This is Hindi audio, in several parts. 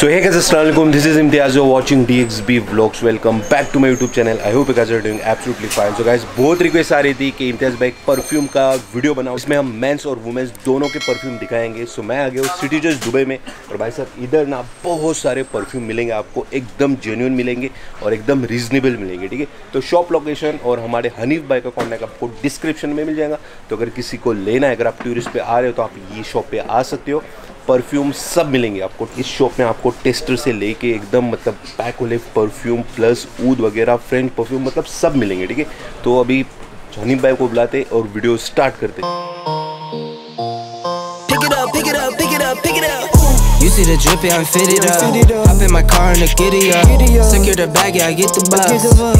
So hey guys, assalamualaikum. This is Imtiaz. You're watching DXB Vlogs. Welcome back to my YouTube channel. I hope you guys are doing absolutely fine. So guys, बहुत रिक्वेस्ट आ रही थी कि इम्तियाज़ भाई परफ्यूम का वीडियो बनाओ इसमें हम मेंस और वुमेन्स दोनों के परफ्यूम दिखाएँगे सो so, मैं आ गया हूँ सिटी जस्ट दुबई में और भाई साहब इधर ना बहुत सारे परफ्यूम मिलेंगे आपको एकदम जेन्यून मिलेंगे और एकदम रीजनेबल मिलेंगे ठीक है तो शॉप लोकेशन और हमारे हनीफ भाई का कॉन्टैक्ट आपको डिस्क्रिप्शन में मिल जाएगा तो अगर किसी को लेना है अगर आप टूरिस्ट पर आ रहे हो तो आप ये शॉप पर आ सकते हो परफ्यूम सब मिलेंगे आपको इस शॉप में आपको टेस्टर से लेके एकदम मतलब पैक वाले परफ्यूम प्लस ऊद वगैरह फ्रेंच परफ्यूम मतलब सब मिलेंगे ठीक है तो अभी हनीफ भाई को बुलाते और वीडियो स्टार्ट करते. You see the drippy, I'm fitted up. Hop in my car and the giddy up. Secure the bag, yeah, I get the bus.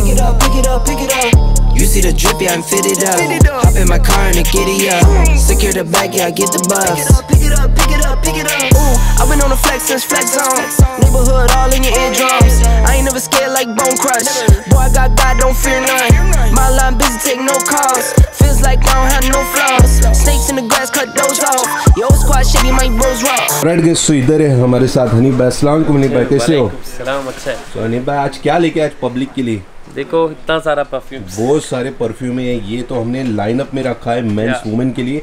Pick it up, pick it up, pick it up. You see the drippy, I'm fitted up. Hop in my car and the giddy up. Secure the bag, yeah, I get the bus. Pick it up, pick it up, pick it up. Ooh, I've been on the flex since flex zone. Neighborhood all in your eardrums. I ain't never scared like Bone Crush. Boy, I got God, don't fear none. My line busy, take no calls. Feels like I don't have no flaws. Snakes in the grass, cut those off. Yo, squad shitty, my bros raw. Right guess तो इधर है हमारे साथ हनीफ भाई अस्सलाम वालेकुम हनीफ भाई कैसे हो सलाम अच्छा है तो हनीफ भाई आज क्या लेके आज पब्लिक के लिए देखो इतना सारा परफ्यूम बहुत सारे परफ्यूम है ये तो हमने लाइनअप में रखा है मेंस. वुमेन के लिए।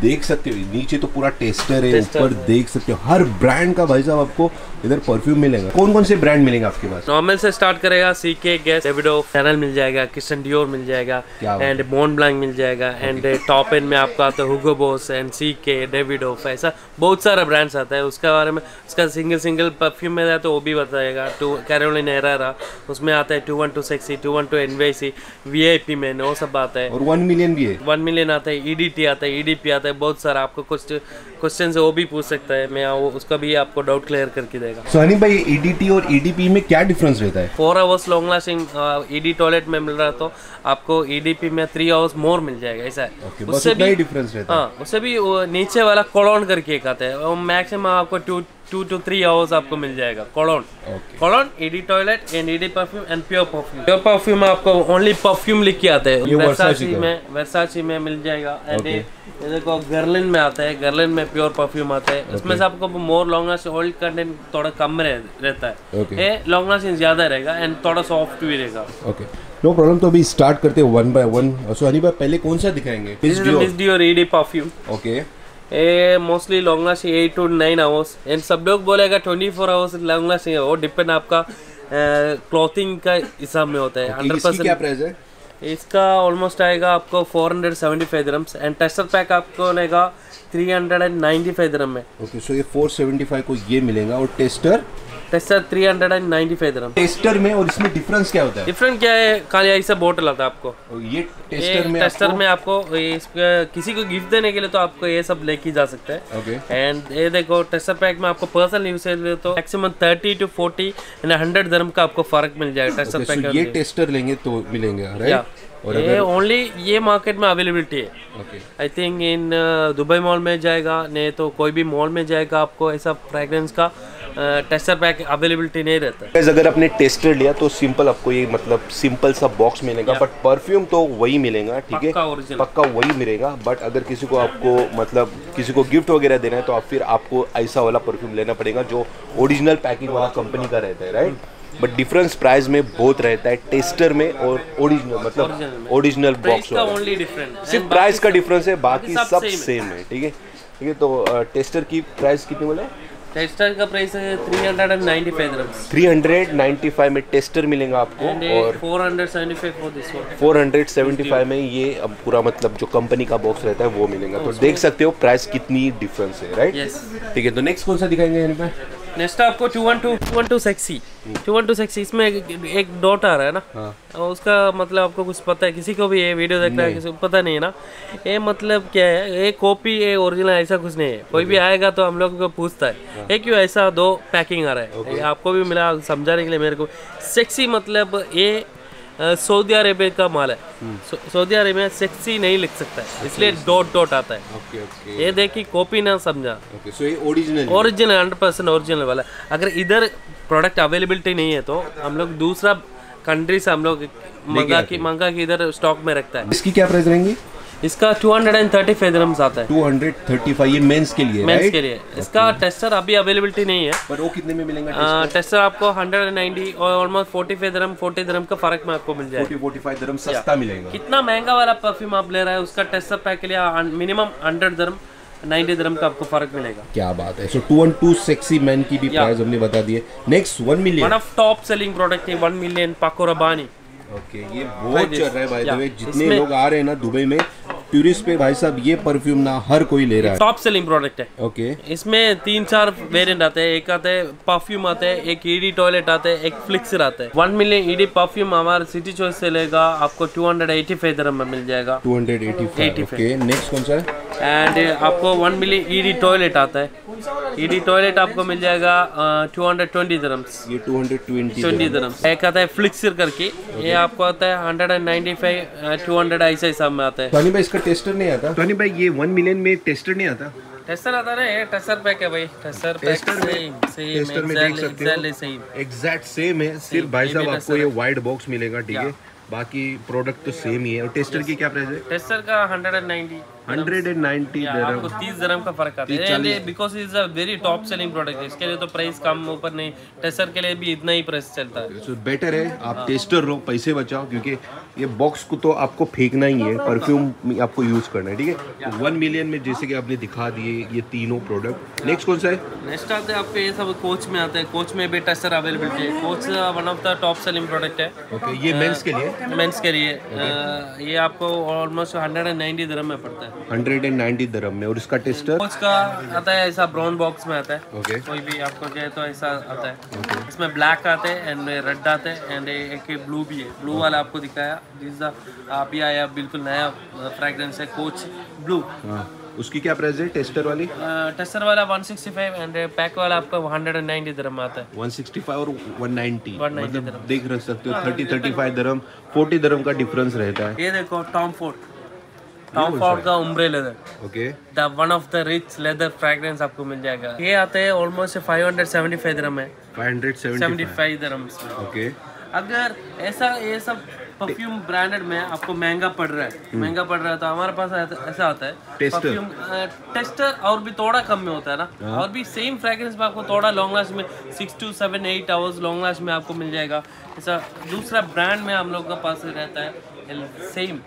देख सकते हो नीचे तो पूरा टेस्टर है ऊपर देख सकते हो हर ब्रांड का भाई साहब आपको इधर परफ्यूम मिलेगा। कौन कौन से ब्रांड मिलेंगे आपके पास? नॉर्मल से स्टार्ट करेगा सी के गैस डेविडो फैनल मिल जाएगा किशन डियोर मिल जाएगा एंड बॉन्ड ब्लैंक मिल जाएगा एंड टॉप एंड में आपका आता है हुगो बॉस एंड सी के डेविडो ऐसा बहुत सारा ब्रांड्स आता है। उसके बारे में उसका सिंगल सिंगल परफ्यूम में जाए तो वो भी बताएगा। टू कैरोलिन एरा उसमें आता है two one two sexy two one two N V C V I P man वो सब आता है। और वन मिलियन भी है। वन मिलियन आता है ईडीटी आता है ईडीपी आता है बहुत सारा आपको कुछ क्वेश्चन वो भी पूछ सकता है। मैं उसका भी आपको डाउट क्लियर करके देगा। सो हनी भाई ईडीटी और ईडीपी में क्या डिफरेंस रहता है? Four hours long lasting ED toilet में मिल रहा तो आपको ईडीपी में थ्री आवर्स मोर मिल जाएगा ऐसा है। Okay, उससे भी डिफरेंस रहता है। हाँ उससे भी नीचे वाला कोलोन करके एक आता है। मैक्सिमम आपको टू टू थ्री आवर्स आपको मिल जाएगा। Cologne. Cologne ED toilette and ED perfume and pure perfume pure perfume आपको ओनली परफ्यूम लिख के आता है। का। में वर्साची में मिल जाएगा। एंड ये देखो गर्लिन में आता है। गर्लिन में प्योर परफ्यूम आता है। उसमें से आपको more long last old content थोड़ा कम रह, रहता है। ये लॉन्ग लास्टिंग ज़्यादा रहेगा एंड थोड़ा सॉफ्ट भी रहेगा। ओके नो प्रॉब्लम तो अभी स्टार्ट करते हैं one by one so Honey भाई पहले कौन सा दिखाएँगे? the Miss Dior ED okay ये mostly long lasting eight to nine hours and सब लोग बोलेगा twenty four hours long lasting है वो डिपेंड आपका क्लॉथिंग का हिसाब में होता है। हंड्रेड परसेंट क्या प्राइस है? इसका ऑलमोस्ट आएगा आपको four hundred seventy five grams and tester pack आपको लेगा three hundred and ninety five gram में। ओके सो ये 475 को ये मिलेगा। और टेस्टर टेस्टर टेस्टर में और इसमें डिफरेंस क्या होता है? डिफरेंट क्या है? खाली ऐसा आता है आपको। ये टेस्टर में टेस्टर आपको- में आपको किसी को गिफ्ट देने के लिए तो आपको ये सब लेके जा सकते हैं। ओके एंड ये देखो टेस्टर पैक में आपको पर्सनल यूज़ तो maximum thirty two forty and hundred dirham का आपको फ़र्क मिल जाएगा टेस्टर पैक ये टेस्टर लेंगे तो मिलेंगे ये ओनली ये मार्केट में अवेलेबिलिटी है। I think in Dubai mall में जाएगा नहीं तो कोई भी मॉल में जाएगा आपको ऐसा फ्रेग्रेंस का। टेस्टर पैक अवेलेबिलिटी नहीं रहता। गाइस अगर आपने टेस्टर लिया तो सिंपल आपको ये मतलब सिंपल सा बॉक्स मिलेगा बट परफ्यूम तो वही मिलेगा ठीक है? पक्का वही मिलेगा बट अगर किसी को आपको मतलब किसी को गिफ्ट वगैरह देना है तो आप फिर आपको ऐसा वाला परफ्यूम लेना पड़ेगा जो ओरिजिनल पैकिंग वाला कंपनी का रहता है राइट बट डिफरेंस प्राइस में बहुत रहता है टेस्टर में और ओरिजिनल मतलब ओरिजिनल बॉक्स का ओनली डिफरेंट सिर्फ़ प्राइस का डिफरेंस है बाकी सब है। सेम है ठीक है? ठीक है तो टेस्टर की प्राइस कितनी बोले? टेस्टर का प्राइस है three hundred and ninety five dirhams 395 में टेस्टर मिलेगा आपको और four hundred seventy five for this one 475 में ये अब पूरा मतलब जो कंपनी का बॉक्स रहता है वो मिलेगा। तो देख सकते हो प्राइस कितनी डिफरेंस है राइट ठीक है तो नेक्स्ट कौन सा दिखाएँगे यहाँ पे? नेक्स्ट आपको two one two two one two sexy two one two sexy इसमें एक, एक डॉट आ रहा है ना? हाँ। उसका मतलब आपको कुछ पता है किसी को भी ये वीडियो देख रहा है किसी को पता नहीं है ना? ये मतलब क्या है ये कॉपी ये ओरिजिनल ऐसा कुछ नहीं है। कोई भी आएगा तो हम लोग को पूछता है। ये क्यों ऐसा दो पैकिंग आ रहा है। आपको भी मिला समझाने के लिए मेरे को। सेक्सी मतलब ये सऊदी अरेबिया का माल है। सऊदी अरेबिया सेक्सी नहीं लिख सकता है इसलिए डॉट डॉट आता है। ओके ओके ये देखिए कॉपी ना समझा। ओके सो ये original original hundred percent original वाला अगर इधर प्रोडक्ट अवेलेबिलिटी नहीं है तो हम लोग दूसरा कंट्री से हम लोग मंगा की मंगा की इधर स्टॉक में रखता है। इसकी क्या प्राइस रहेंगी? इसका 235 dirhams आता है। 235 ये मेंस के लिए मेंस के लिए। इसका टेस्टर अभी अवेलेबिलिटी नहीं है। पर वो कितने में मिलेगा टेस्टर आपको 190 और ऑलमोस्ट 45 dirham 40 dirham का फ़र्क में आपको मिल जाएगा। 40 45 दरम सस्ता मिलेगा। कितना महँगा वाला परफ्यूम आप ले रहे हैं उसका टेस्टर पैक के लिए मिनिमम 100 dirham 90 dirham का आपको फ़र्क मिलेगा। क्या बात है। So two one two sexy man की भी प्राइस हमने बता दी है। Next one one million of top selling product है 1 मिलियन पाको रबानी ओके ये बहुत चल रहा है भाई जितने लोग आ रहे हैं ना दुबई में टूरिस्ट पे भाई साहब ये परफ्यूम ना हर कोई ले रहा है। टॉप सेलिंग प्रोडक्ट है। ओके इसमें तीन चार वेरिएंट आते हैं। एक आते हैं परफ्यूम आते हैं एक ईडी टॉयलेट आते हैं एक फ्लिक्सर आते हैं। वन मिलियन ईडी परफ्यूम हमारे सिटी चॉइस से लेगा आपको two hundred eighty five dirham में मिल जाएगा। Two hundred eighty five next कौन सा है? एंड आपको वन मिलियन ईडी टॉयलेट आता है। ईडी टॉयलेट आपको मिल जाएगा टू हंड्रेड ट्वेंटी दरम्स ये 220 ट्वेंटी ट्वेंटी दरम्स एक आता है फ्लिक्सर करके ये आपको आता है hundred and ninety five two hundred ऐसा हिसाब में आता है। टॉनी भाई इसका टेस्टर नहीं आता? टॉनी भाई ये 1 मिलियन में टेस्टर नहीं आता? टेस्टर आता है ना ये टेस्टर पैक है भाई। टेस्टर पैक टेस्टर में- सेम सेम टेस्टर में देख सकते हो। सेम एग्जैक्ट सेम है। सिर्फ़ भाई साहब आपको ये। वाइट बॉक्स मिलेगा ठीक है? बाकी प्रोडक्ट तो सेम ही है। और टेस्टर की क्या प्राइस है? टेस्टर का 190 190 या, दरम आपको 30 दरम का फ़र्क आता है। Because is a very top selling product है इसके लिए तो प्राइस कम ऊपर नहीं। टेस्टर के लिए भी इतना ही प्राइस चलता है। सो बेटर है आप टेस्टर लो पैसे बचाओ क्योंकि ये बॉक्स को तो आपको फेंकना ही है। परफ्यूम आपको यूज़ करना है ठीक है? वन मिलियन में जैसे कि आपने दिखा दिए ये तीनों प्रोडक्ट नेक्स्ट कौन सा है? नेक्स्ट आते हैं आपके ये सब कोच में आते हैं। कोच में भी टेस्टर अवेलेबिलिटी है। Coach one of the top selling product है। ओके ये मेंस के लिए? मेंस के लिए ये आपको ऑलमोस्ट 190 दरम में पड़ता है। 190 दरम में और इसका टेस्टर कोच का आता है ऐसा ब्राउन बॉक्स में आता है। ओके कोई भी आपको चाहे तो ऐसा आता है। इसमें ब्लैक आते हैं एंड रेड आते हैं एंड एक ब्लू भी है। ब्लू वाला आपको दिखाया। जिस अभी आया बिल्कुल नया फ्रेग्रेंस है कोच ब्लू हाँ। उसकी क्या प्राइस है? टेस्टर वाली? टेस्टर वाला 165 एंड पैक वाला आपको 190 दरम आता है। 165 और 190 190 मतलब देख रह सकते हो 30 35 दरम 40 दरम का डिफरेंस रहता है। ये देखो टॉम फोर्ड टॉम फोर्ड का ombre leather okay. The one of the rich leather fragrance आपको मिल जाएगा। ये आते हैं ऑलमोस्ट 575 दरम है। 575 75 दरम ओके। अगर ऐसा ये सब परफ्यूम ब्रांडेड में आपको महँगा पड़ रहा है। महँगा पड़ रहा है तो हमारे पास ऐसा आता है। परफ्यूम टेस्टर और भी थोड़ा कम में होता है ना। और भी सेम फ्रेग्रेंस में आपको थोड़ा लॉन्ग लास्ट में six to seven eight hours long last में आपको मिल जाएगा। ऐसा दूसरा ब्रांड में हम लोग का पास रहता है सेम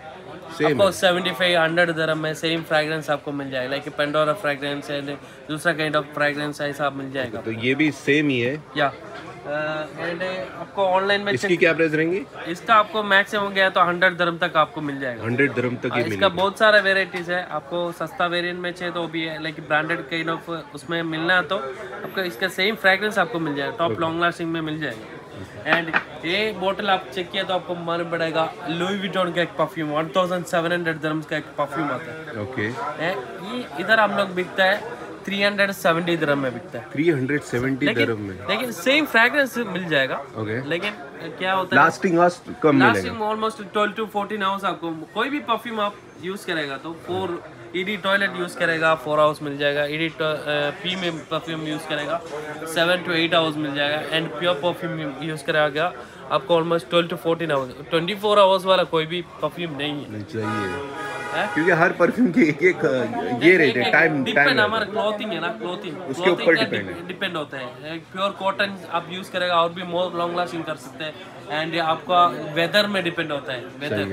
आपको सेवेंटी फाइव हंड्रेड दरम में सेम फ्रेग्रेंस आपको मिल जाएगा। लाइक पेंडोरा फ्रेग्रेंस एंड दूसरा काइंड ऑफ़ फ्रेग्रेंस ऐसा मिल जाएगा। तो ये भी सेम ही है। या। आपको ऑनलाइन में इसकी क्या प्राइस रहेंगी? इसका आपको मैक्सिमम गया तो हंड्रेड दरम तक आपको मिल जाएगा। 100 दरम तक ये इसका बहुत सारा वेराइटीज है। आपको सस्ता वेरिएंट में चाहिए तो भी है लाइक ब्रांडेड काइंड ऑफ़ उसमें मिलना है तो आपको इसका सेम फ्रेग्रेंस आपको मिल जाएगा। टॉप लॉन्ग लास्टिंग में मिल जाएगा। एंड ये बोतल आप चेक किया तो आपको मालूम पड़ेगा लुई विटॉन का एक परफ्यूम 1700 दरम्स का एक परफ्यूम आता है। ओके ए, ये इधर हम लोग बिकता है 370 दरम में बिकता है। 370 दरम में। लेकिन सेम फ्रेग्रेंस मिल जाएगा। ओके लेकिन क्या होता है लास्टिंग कम मिलेगा। लास्टिंग ऑलमोस्ट 12 टू 14 आवर्स आपको कोई भी परफ्यूम आप यूज़ करेगा तो फोर ईडी टॉयलेट यूज़ करेगा फोर आवर्स मिल जाएगा। ईडी पी में परफ्यूम यूज़ करेगा सेवन टू एट आवर्स मिल जाएगा। एंड प्योर परफ्यूम यूज़ करेगा आपको almost twelve to fourteen hours twenty four hours वाला कोई भी परफ्यूम नहीं है। नहीं चाहिए। है? क्योंकि हर परफ्यूम की एक एक ये रहते हैं टाइम टाइम हमारा क्लॉथिंग है ना क्लॉथिंग उसके ऊपर depend है। डिपेंड होता है। प्योर कॉटन आप यूज़ करेगा और भी मोर लॉन्ग लास्टिंग कर सकते हैं। एंड आपका वेदर में डिपेंड होता है वेदर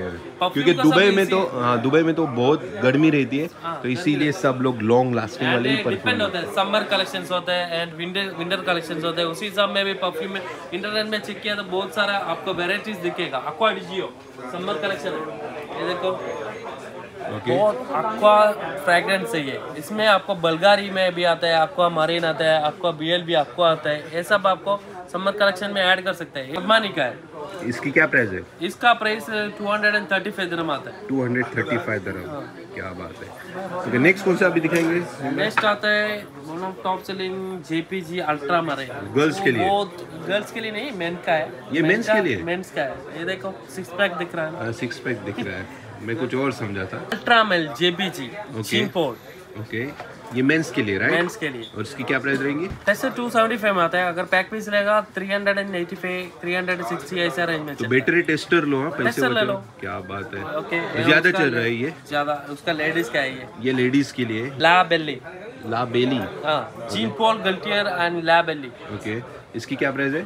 क्योंकि दुबई में तो हाँ। दुबई में तो बहुत गर्मी रहती है हाँ, तो इसीलिए सब लोग लॉन्ग लास्टिंग वाले ही डिपेंड परफ्यूम होता है। समर कलेक्शन होते हैं एंड विंटर विंटर कलेक्शंस होते हैं। उसी हिसाब में भी परफ्यूम में इंटरनेट में चेक किया तो बहुत सारा आपको वेराइटीज दिखेगा। Aqua डिजियो समर कलेक्शन ये देखो बहुत aqua फ्रेग्रेंस है ये। इसमें आपको बल्गारी में भी आता है, आपको मरीन आता है, आपको बीएल भी आपको आता है, ये सब आपको समर कलेक्शन में ऐड कर सकते हैं। अरमानी का है। इसकी क्या प्राइस है? इसका price two hundred and thirty five dirham आता है 235 दरम क्या बात है। ओके नेक्स्ट कौन सा अभी दिखाएँगे? नेक्स्ट आता है one of top selling JPG ultra male girls के लिए? वो गर्ल्स के लिए नहीं मेन का है। ये men's का- लिए? men's का है। ये देखो सिक्स पैक दिख रहा है। सिक्स पैक दिख रहा है। मैं कुछ और समझा था। अल्ट्रा मेल जेपीजी चिंपोल ओके ये मेंस के लिए राइट मेंस के लिए. और इसकी क्या प्राइस रहेंगी? टू सेवेंटी में आता है। अगर पैक पीस लेगा three hundred and eighty five three hundred sixty ऐसा रेंज में तो बेटर टेस्टर लो हाँ पैसे ले लो। क्या बात है। ओके ज़्यादा चल रहा है ये? ज़्यादा उसका लेडीज़ का है ये। ये लेडीज़ के लिए? ला बेली ला बेली हाँ Jean Paul Gaultier and la belle okay इसकी क्या प्राइस है?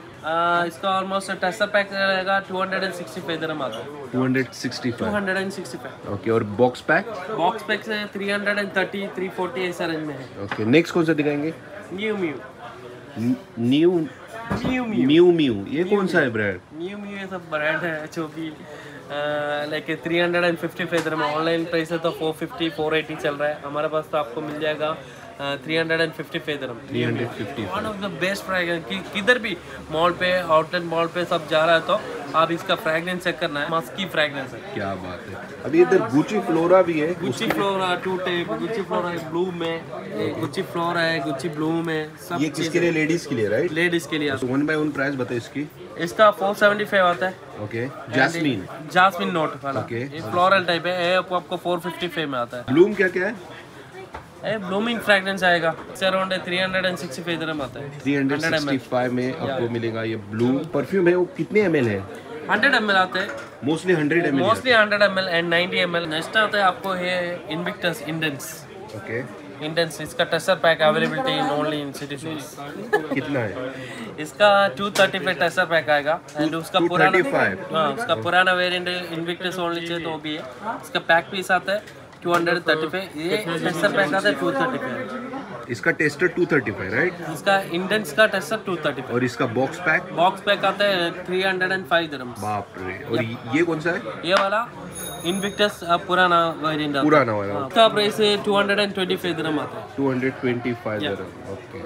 इसका ऑलमोस्ट टेस्टर पैक रहेगा two hundred and sixty five dirham आता है 265 two hundred and sixty five okay और बॉक्स पैक बॉक्स पैक से three hundred and thirty three forty ऐसा रेंज में है। ओके नेक्स्ट कौन सा दिखाएँगे? न्यू mu new mu mu mu mu ये कौन सा है ब्रांड न्यू म्यू ये सब ब्रांड है जो कि like three hundred and fifty five में। ऑनलाइन प्राइस है तो फोर फिफ्टी फोर एटी चल रहा है। हमारे पास तो आपको मिल जाएगा three hundred and fifty five dirham 350 one of the best fragrance कि किधर भी मॉल पे आउटलेट मॉल पे सब जा रहा है तो आप इसका फ्रेगरेंस चेक करना है। मस्की फ्रेगरेंस है। क्या बात है। अभी इधर गुची फ्लोरा भी है। गुच्ची फ्लोरा टू टेप गुच्ची फ्लोरा है ब्लू में गुच्ची फ्लोरा है गुच्ची ब्लू में सब ये किसके लिए? लेडीज़ के लिए राइट लेडीज़ के लिए। वन बाय वन प्राइस बताओ इसकी। इसका फोर सेवेंटी फाइव आता है। ओके जैस्मीन जासमिन नोट वाला। Okay. फ्लोरल टाइप है। ये आपको आपको 455 में आता है। ब्लूम क्या क्या है? ये ब्लूमिंग फ्रेग्रेंस आएगा। अराउंड 365 दिरहम आता है। 365 में आपको मिलेगा ये ब्लू परफ्यूम है वो कितने एम है? 100 ml आते हैं। Mostly 100 ML mostly 100 ml and 90 ml next आता है आपको ये इनविक्टस इंडेंस ओके इंडेंस इसका tester pack availability in only in City कितना है? इसका 230 पे टेस्टर पैक आएगा। एंड उसका पुराना 235 हाँ उसका पुराना वेरिएंट इनविक्टस ओनली चाहिए तो भी है। इसका पैक पीस आता है। 230 पे ये टेस्टर पैक आता है 230 पे इसका टेस्टर 235 राइट इसका इंडेंस का टेस्टर 230 पे और इसका बॉक्स पैक बॉक्स पैक आता है 305 दिरहम्स बाप रे और ये कौन सा है? ये वाला इनविक्टस पुराना वेरिएंट है। पुराना वाला। हाँ, इसका प्राइस 225 दिरहम आता है। 225 dirham ओके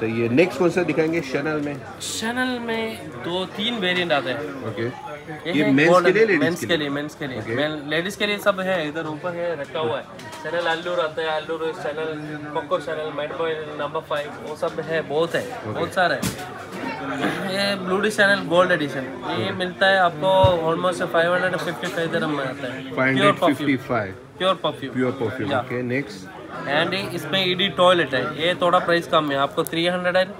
सही है। नेक्स्ट कौन सा दिखाएँगे? शनल में। चैनल में दो तीन वेरिएंट आते हैं। ओके ये ये मेंस के लिए लेडीज़ मेंस के लिए. मेंस के लिए. लेडीज़ के लिए सब है इधर ऊपर है रखा हुआ है. चैनल अल्लूर आता है अल्लूर चैनल कोको चैनल मेड बॉय नंबर फाइव वो सब है बहुत है बहुत सारा है. ये bleu de Chanel gold edition ये मिलता है आपको almost five hundred fifty five dirham में आता है. Pure perfume pure perfume pure perfume okay next and इसमें ईडी टॉयलेट है. ये थोड़ा प्राइस कम है. आपको three hundred and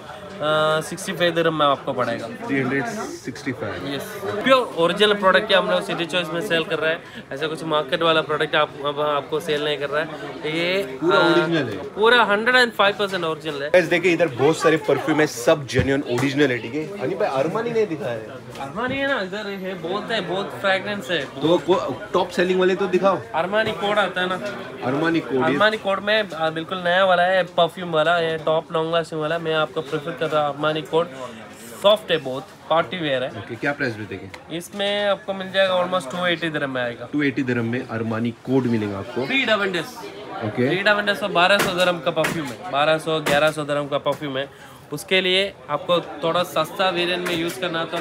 sixty five dirham में आपको पड़ेगा। 365 यस प्योर ओरिजिनल प्रोडक्ट हम लोग सिटी चॉइस में सेल कर रहे हैं? ऐसा कुछ मार्केट वाला प्रोडक्ट आप अब आपको सेल नहीं कर रहा है। ये पूरा ओरिजिनल है। पूरा hundred and five percent original है। देखिए इधर बहुत सारे परफ्यूम है सब जेन्युइन ओरिजिनल है ठीक है? भाई अरमानी नहीं दिखा है। अरमानी है ना इधर है बहुत है बहुत फ्रेग्रेंस है। तो टॉप सेलिंग वाले तो दिखाओ। अरमानी कोड आता है ना। अरमानी कोड अरमानी कोड में बिल्कुल नया वाला है परफ्यूम वाला ये टॉप लॉन्ग लास्टिंग वाला मैं आपको प्रेफर कर हूँ अरमानी कोट सॉफ्ट है बहुत पार्टी वेयर है। ओके क्या प्राइस में देखें? इसमें आपको मिल जाएगा ऑलमोस्ट टू एटी दरम में आएगा। 280 dirham में अरमानी कोड मिलेगा आपको। थ्री डवेंडस ओके थ्री डवेंडस बारह सौ दरम का परफ्यूम है। बारह सौ ग्यारह सौ धर्म का परफ्यूम है। उसके लिए आपको थोड़ा सस्ता वेरियंट में यूज़ करना तो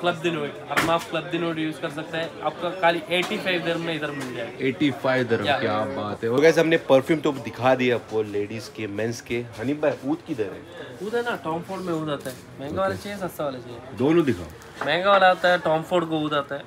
क्लब दिनोड अपना आप क्लब दिनोड यूज़ कर सकते हैं। आपको खाली एटी फाइव दरम में इधर मिल जाएगा। 85 dirham Yeah. क्या बात है। और गाइस हमने परफ्यूम तो दिखा दिया आपको लेडीज़ के मेंस के। हनी भाई ऊद की दर है? ऊद है ना टॉम फोर्ड में ऊद आता है। महँगा वाला चाहिए सस्ता वाला चाहिए। दोनों दिखाओ। महँगा वाला आता है टॉम फोर्ड को ऊद आता है।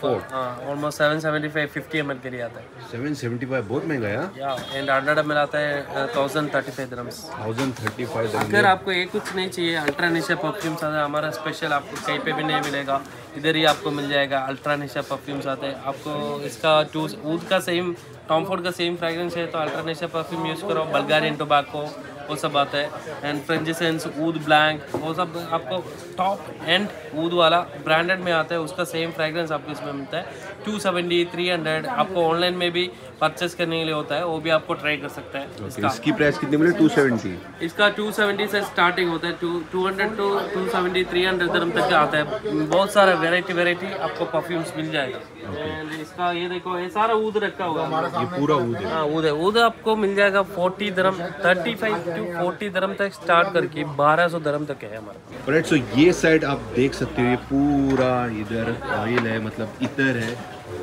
Ford? हाँ almost seven seventy five fifty M के लिए आता है 775 बहुत महँगा है? एंड हंड्रेड एम आता है thousand thirty five dirhams 1035 dirham अगर आपको ये कुछ नहीं चाहिए अल्ट्रा निशा परफ्यूम्स आता है हमारा स्पेशल आपको कहीं पे भी नहीं मिलेगा इधर ही आपको मिल जाएगा अल्ट्रा निशा परफ्यूम्स आते हैं आपको इसका टू ऊद का सेम टॉमफोर्ड का सेम फ्रेग्रेंस है तो अल्ट्रा निशा परफ्यूम यूज़ करो बल्गारियन टोबैको वो सब आता है। एंड फ्रेंजिसेंस ऊद ब्लैंक वो सब आपको टॉप एंड ऊद वाला ब्रांडेड में आता है। उसका सेम फ्रेग्रेंस आपको इसमें मिलता है। टू सेवेंटी थ्री हंड्रेड आपको ऑनलाइन में भी परचेस करने के लिए होता है वो भी आपको ट्राई कर सकते हैं ओके इसकी। प्राइस कितनी मिले 270 इसका 270 से स्टार्टिंग होता है टू 200 टू 270 300 दरम तक का आता है। बहुत सारा वैरायटी वैरायटी आपको परफ्यूम्स मिल जाएगा। एंड इसका ये देखो ये सारा ऊद रखा हुआ ये पूरा ऊद है। हाँ ऊद है। ऊद आपको मिल जाएगा 40 दरम 35 टू 40 दरम तक स्टार्ट करके 1200 दरम तक है हमारा। सो ये साइड आप देख सकते हो ये पूरा इधर ऑयल है मतलब इतर है।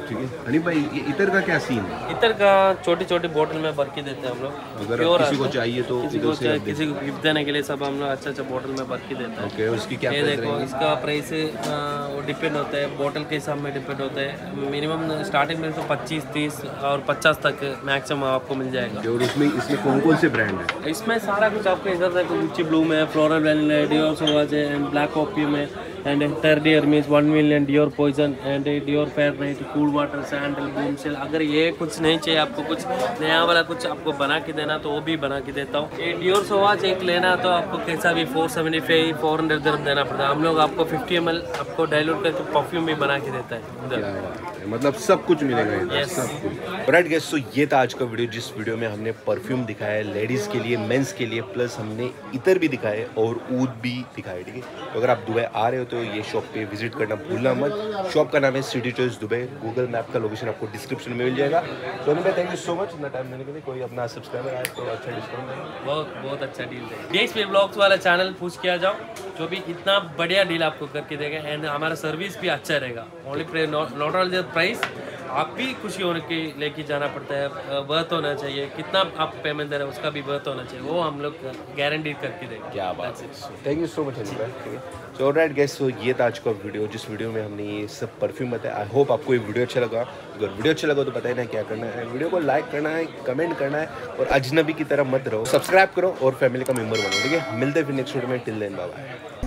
ठीक है। भाई ये इतर का क्या सीन है? इतर का छोटी छोटी बोतल में भर के देते हैं हम लोग। अगर किसी को चाहिए तो किसी को से चाहिए किसी को गिफ्ट देने के लिए सब हम लोग अच्छा अच्छा बोतल में भर के देते हैं। ओके उसकी क्या ये देखो इसका प्राइस वो डिपेंड होता है बोतल के हिसाब में डिपेंड होता है। मिनिमम स्टार्टिंग में तो 25 30 और 50 तक मैक्सिमम आपको मिल जाएगा। और उसमें इसमें कौन कौन से ब्रांड है? इसमें सारा कुछ आपको इधर तक गुच्ची ब्लू में फ्लोरल वैनिला डियोर सोवाज है ब्लैक कॉपी में and टर्डियर means one million Dior Poison and Dior Fahrenheit cool water sandal boom sale अगर ये कुछ नहीं चाहिए आपको कुछ नया वाला कुछ आपको बना के देना तो वो भी बना के देता हूँ। ये डियोर सोवाज एक लेना तो आपको कैसा भी four seventy five four hundred दरम देना पड़ता है। हम लोग आपको फिफ्टी एम आपको डायलूट करके परफ्यूम भी बना के देता है। मतलब सब कुछ मिलेगा Yes. सब कुछ। राइट गेस तो ये था आज का वीडियो जिस वीडियो में हमने परफ्यूम दिखाया है लेडीज़ के लिए मेंस के लिए प्लस हमने इतर भी दिखाए और ऊद भी दिखाए ठीक है? तो अगर आप दुबई आ रहे हो तो ये शॉप पे विज़िट करना भूलना मत। शॉप का नाम है City Choice Dubai Google map का लोकेशन आपको डिस्क्रिप्शन में मिल जाएगा। तो भाई थैंक यू सो मच इतना टाइम देने के लिए कोई अपना सब्सक्राइबर आए तो अच्छा डिस्काउंट बहुत बहुत अच्छा डील है। डेक्स पे ब्लॉग्स वाला चैनल पूछ किया जाओ। जो भी इतना बढ़िया डील आपको करके देगा। एंड हमारा सर्विस भी अच्छा रहेगा। ओनली नॉट ऑनली प्राइस आप भी खुशी होने के लेके जाना पड़ता है वर्थ होना चाहिए। कितना आप पेमेंट दे रहे हैं उसका भी वर्थ होना चाहिए। वो हम लोग गारंटी करके देंगे। क्या बात है। Thank you so much so right guys so ये था आज का वीडियो जिस वीडियो में हमने ये सब परफ्यूम बताया आई होप आपको ये वीडियो अच्छा लगा। अगर वीडियो अच्छा लगा तो बताए ना क्या करना है। वीडियो को लाइक करना है कमेंट करना है और अजनबी की तरह मत रहो। सब्सक्राइब करो और फैमिली का मेंबर बनो। ठीक है? मिलते फिर नेक्स्ट वीडियो में। Till then bye